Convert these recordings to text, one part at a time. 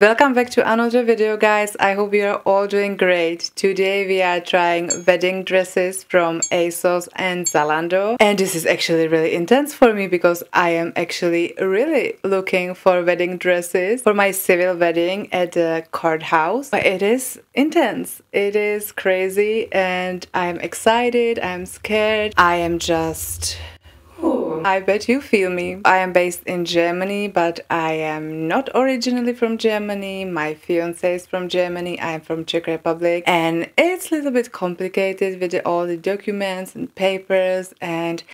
Welcome back to another video guys, I hope you are all doing great. Today we are trying wedding dresses from ASOS and Zalando. And this is actually really intense for me because I am actually really looking for wedding dresses for my civil wedding at the courthouse. But it is intense, it is crazy. And I'm excited, I'm scared, I am just I bet you feel me. I am based in Germany, but I am not originally from Germany. My fiance is from Germany. I am from Czech Republic. And it's a little bit complicated with all the documents and papers and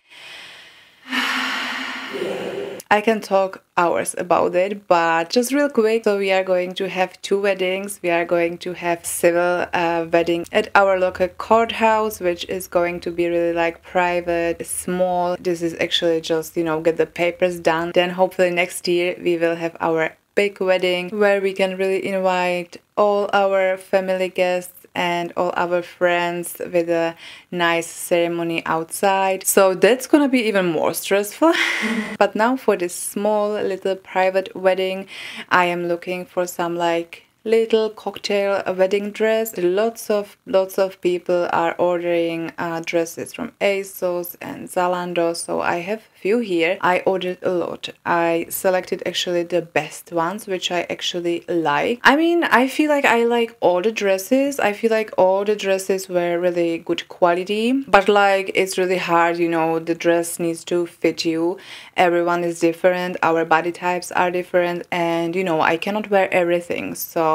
I can talk hours about it, but just real quick. So we are going to have two weddings. We are going to have civil uh, wedding at our local courthouse, which is going to be really like private, small. This is actually just, you know, get the papers done. Then hopefully next year we will have our big wedding where we can really invite all our family guests and all our friends with a nice ceremony outside. So that's gonna be even more stressful. but now for this small little private wedding, I am looking for some like little cocktail wedding dress. Lots of lots of people are ordering uh, dresses from ASOS and Zalando, so I have few here. I ordered a lot. I selected actually the best ones, which I actually like. I mean, I feel like I like all the dresses. I feel like all the dresses were really good quality, but like it's really hard, you know, the dress needs to fit you. Everyone is different. Our body types are different, and you know, I cannot wear everything. So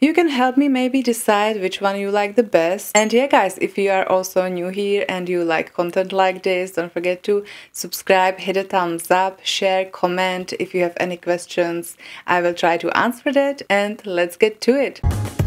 you can help me maybe decide which one you like the best. And yeah guys, if you are also new here and you like content like this, don't forget to subscribe, hit a thumbs up, share, comment. If you have any questions, I will try to answer that and let's get to it.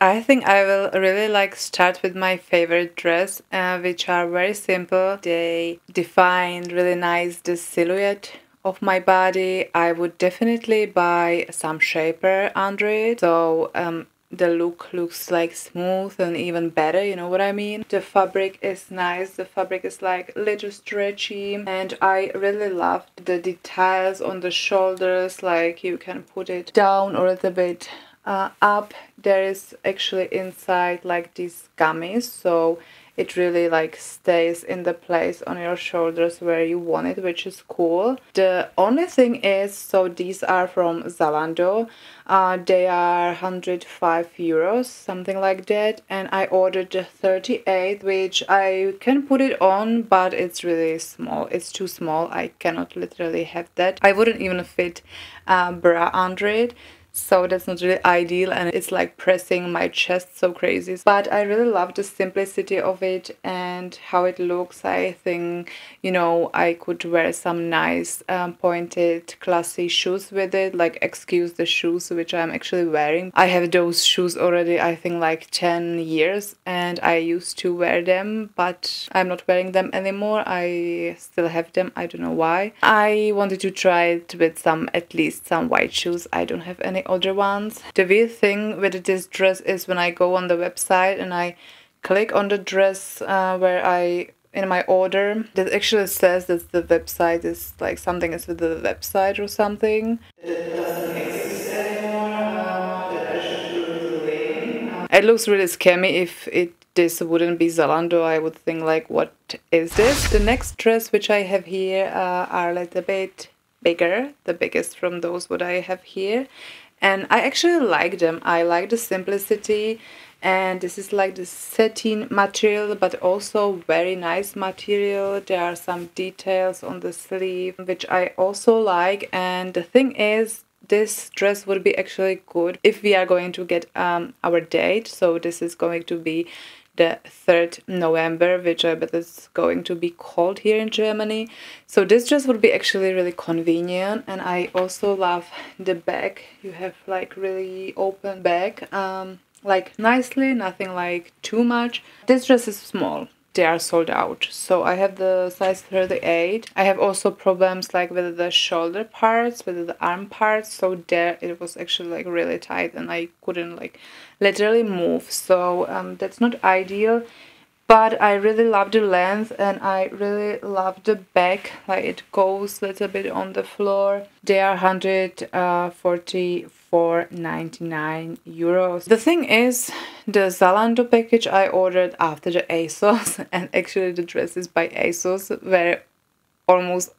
I think I will really like start with my favorite dress, uh, which are very simple. They define really nice the silhouette of my body. I would definitely buy some shaper under it. So um, the look looks like smooth and even better you know what i mean the fabric is nice the fabric is like little stretchy and i really love the details on the shoulders like you can put it down or a little bit uh, up there is actually inside like these gummies. So it really like stays in the place on your shoulders where you want it which is cool. The only thing is so these are from Zalando. Uh, they are 105 euros something like that. And I ordered the 38 which I can put it on but it's really small. It's too small. I cannot literally have that. I wouldn't even fit a bra under it so that's not really ideal and it's like pressing my chest so crazy. But i really love the simplicity of it and how it looks. I think you know i could wear some nice um, pointed classy shoes with it like excuse the shoes which i'm actually wearing. I have those shoes already i think like 10 years and i used to wear them but i'm not wearing them anymore. I still have them. I don't know why. I wanted to try it with some at least some white shoes. I don't have any older ones. The weird thing with this dress is when I go on the website and I click on the dress uh, where I in my order that actually says that the website is like something is with the website or something. It looks really scary if it this wouldn't be Zalando I would think like what is this? The next dress which I have here uh, are a little bit bigger, the biggest from those what I have here and I actually like them. I like the simplicity and this is like the satin material but also very nice material. There are some details on the sleeve which I also like. And the thing is this dress would be actually good if we are going to get um, our date. So this is going to be the 3rd November, which I bet is going to be cold here in Germany. So this dress would be actually really convenient and I also love the back. You have like really open back, um, like nicely, nothing like too much. This dress is small they are sold out. So I have the size 38. I have also problems like with the shoulder parts, with the arm parts. So there it was actually like really tight and I couldn't like literally move. So um, that's not ideal. but I really love the length and I really love the back like it goes a little bit on the floor they are 144.99 euros. The thing is the Zalando package I ordered after the ASOS and actually the dresses by ASOS were almost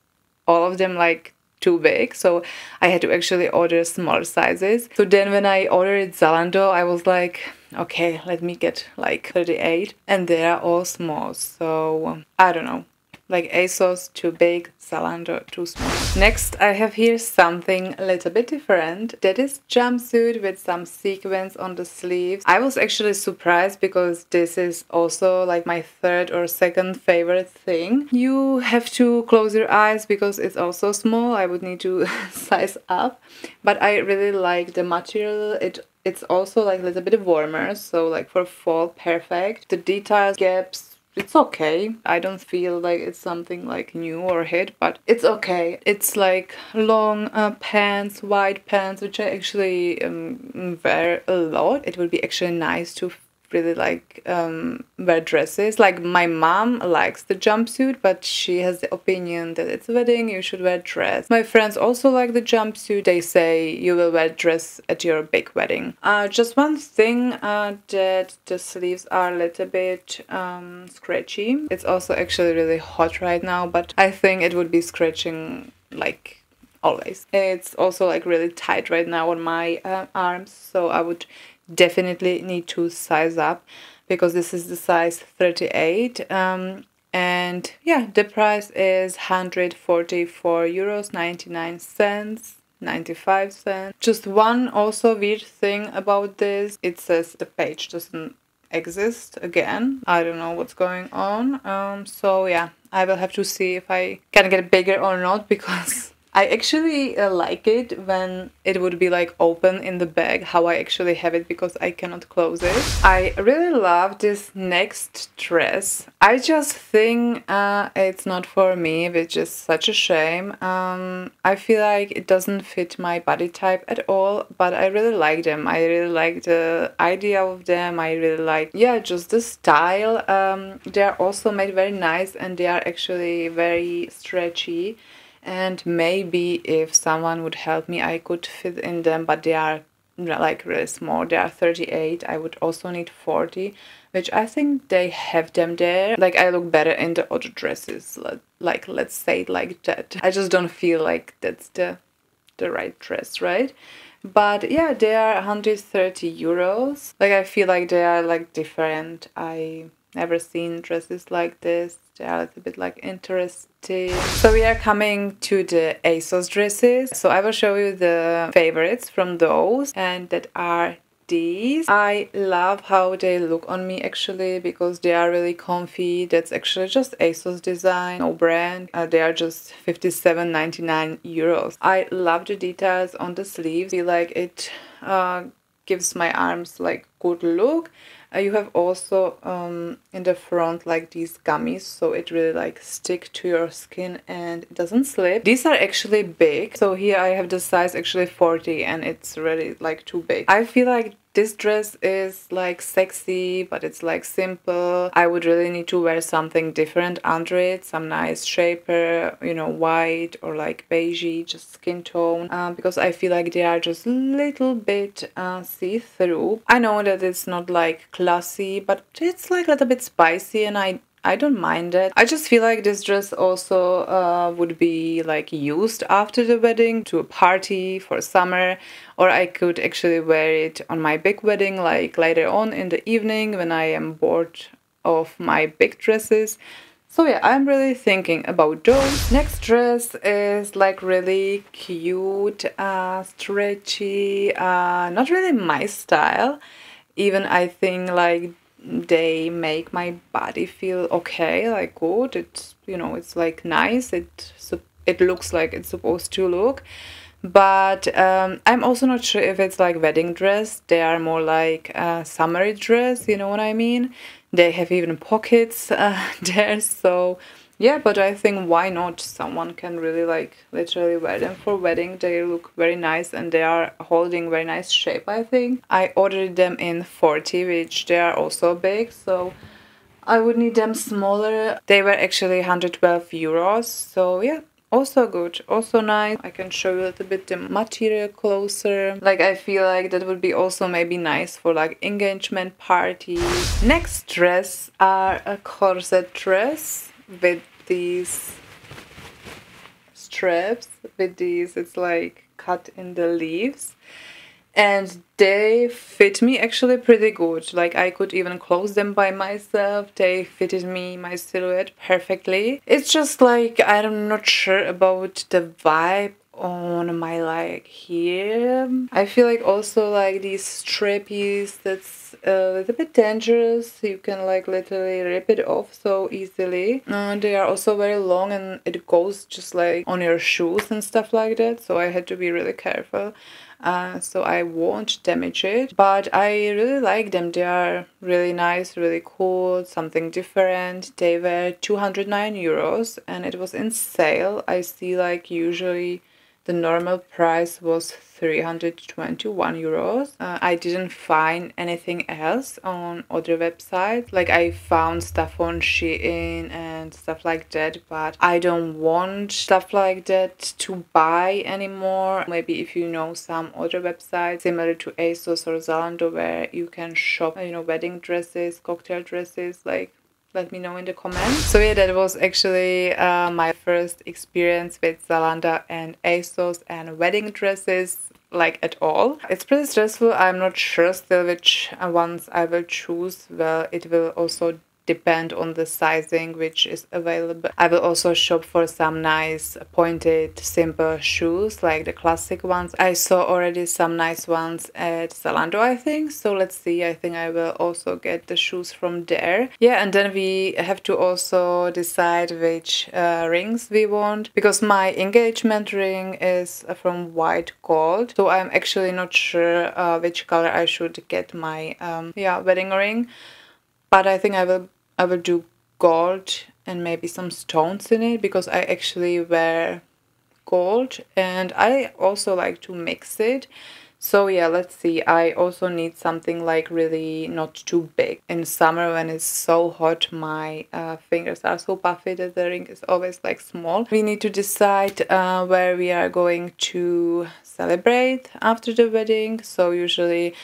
all of them like too big so I had to actually order smaller sizes. So then when I ordered Zalando I was like okay let me get like 38 and they are all small so I don't know like ASOS too big, Zalando too small. Next I have here something a little bit different. That is jumpsuit with some sequins on the sleeves. I was actually surprised because this is also like my third or second favorite thing. You have to close your eyes because it's also small. I would need to size up. But I really like the material. It it's also like a little bit warmer so like for fall perfect the details gaps it's okay. I don't feel like it's something like new or hit, but it's okay. It's like long uh, pants, wide pants, which I actually um, wear a lot. It would be actually nice to really like um, wear dresses. Like my mom likes the jumpsuit, but she has the opinion that it's a wedding, you should wear dress. My friends also like the jumpsuit. They say you will wear dress at your big wedding. Uh, just one thing uh, that the sleeves are a little bit um, scratchy. It's also actually really hot right now, but I think it would be scratching like always. It's also like really tight right now on my uh, arms, so I would definitely need to size up because this is the size 38 um, and yeah the price is 144 euros 99 cents 95 cents. Just one also weird thing about this it says the page doesn't exist again. I don't know what's going on. Um so yeah i will have to see if i can get bigger or not because I actually uh, like it when it would be like open in the bag, how I actually have it because I cannot close it. I really love this next dress. I just think uh, it's not for me, which is such a shame. Um, I feel like it doesn't fit my body type at all, but I really like them. I really like the idea of them. I really like, yeah, just the style. Um, they are also made very nice and they are actually very stretchy and maybe if someone would help me I could fit in them but they are like really small. They are 38 I would also need 40 which I think they have them there. Like I look better in the other dresses like let's say it like that. I just don't feel like that's the the right dress right? But yeah they are 130 euros. Like I feel like they are like different. I never seen dresses like this they are a little bit like interesting. So we are coming to the ASOS dresses. So I will show you the favorites from those and that are these. I love how they look on me actually because they are really comfy. That's actually just ASOS design, no brand. Uh, they are just 57.99 euros. I love the details on the sleeves. I feel like it uh, gives my arms like good look uh, you have also um, in the front like these gummies so it really like stick to your skin and it doesn't slip. These are actually big so here I have the size actually 40 and it's really like too big. I feel like this dress is like sexy, but it's like simple. I would really need to wear something different under it, some nice shaper, you know, white or like beigey, just skin tone, uh, because I feel like they are just little bit uh, see-through. I know that it's not like classy, but it's like a little bit spicy and I I don't mind it. I just feel like this dress also uh, would be like used after the wedding to a party for summer or I could actually wear it on my big wedding like later on in the evening when I am bored of my big dresses. So yeah, I'm really thinking about those. Next dress is like really cute, uh, stretchy, uh, not really my style. Even I think like they make my body feel okay like good. It's you know it's like nice. It it looks like it's supposed to look. But um, i'm also not sure if it's like wedding dress. They are more like a summery dress you know what i mean? They have even pockets uh, there. So yeah but i think why not? Someone can really like literally wear them for wedding. They look very nice and they are holding very nice shape i think. I ordered them in 40 which they are also big so I would need them smaller. They were actually 112 euros. So yeah, also good also nice. I can show you a little bit the material closer. Like i feel like that would be also maybe nice for like engagement party next dress are a corset dress with these straps with these it's like cut in the leaves. And they fit me actually pretty good. Like i could even close them by myself. They fitted me my silhouette perfectly. It's just like i'm not sure about the vibe on my like here i feel like also like these strappies that's a little bit dangerous you can like literally rip it off so easily uh, they are also very long and it goes just like on your shoes and stuff like that so i had to be really careful uh, so I won't damage it. But I really like them. They are really nice, really cool, something different. They were 209 euros and it was in sale. I see like usually the normal price was 321 euros. Uh, I didn't find anything else on other websites. Like I found stuff on Shein and stuff like that, but I don't want stuff like that to buy anymore. Maybe if you know some other websites similar to ASOS or Zalando where you can shop, you know, wedding dresses, cocktail dresses, like let me know in the comments. So yeah, that was actually uh, my first experience with Zalando and ASOS and wedding dresses like at all. It's pretty stressful. I'm not sure still which ones I will choose. Well, it will also depend on the sizing which is available. I will also shop for some nice pointed simple shoes like the classic ones. I saw already some nice ones at Zalando I think so let's see I think I will also get the shoes from there. Yeah and then we have to also decide which uh, rings we want because my engagement ring is from white gold so I'm actually not sure uh, which color I should get my um, yeah wedding ring but I think I will I will do gold and maybe some stones in it because I actually wear gold and I also like to mix it. So yeah, let's see. I also need something like really not too big. In summer when it's so hot, my uh, fingers are so puffy that the ring is always like small. We need to decide uh, where we are going to celebrate after the wedding. So usually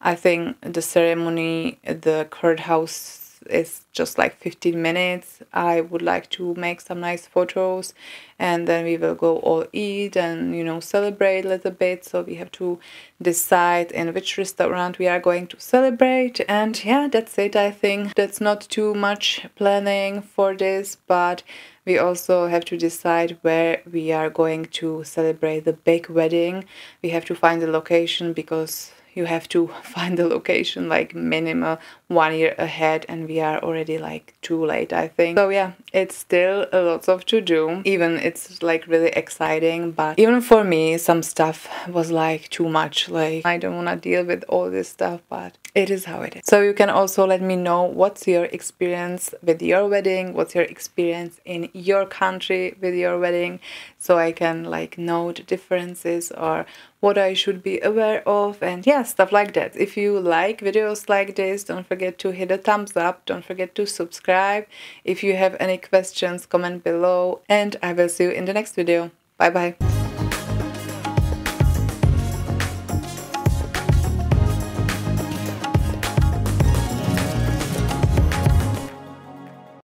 I think the ceremony, the courthouse it's just like 15 minutes. I would like to make some nice photos and then we will go all eat and you know celebrate a little bit. So we have to decide in which restaurant we are going to celebrate and yeah that's it I think. That's not too much planning for this but we also have to decide where we are going to celebrate the big wedding. We have to find the location because you have to find the location like minimal one year ahead and we are already like too late I think. So yeah, it's still a lot of to do. Even it's like really exciting but even for me some stuff was like too much like I don't want to deal with all this stuff but it is how it is. So you can also let me know what's your experience with your wedding, what's your experience in your country with your wedding so I can like know the differences or what I should be aware of and yeah stuff like that. If you like videos like this don't forget to hit a thumbs up, don't forget to subscribe. If you have any questions, comment below, and I will see you in the next video. Bye bye.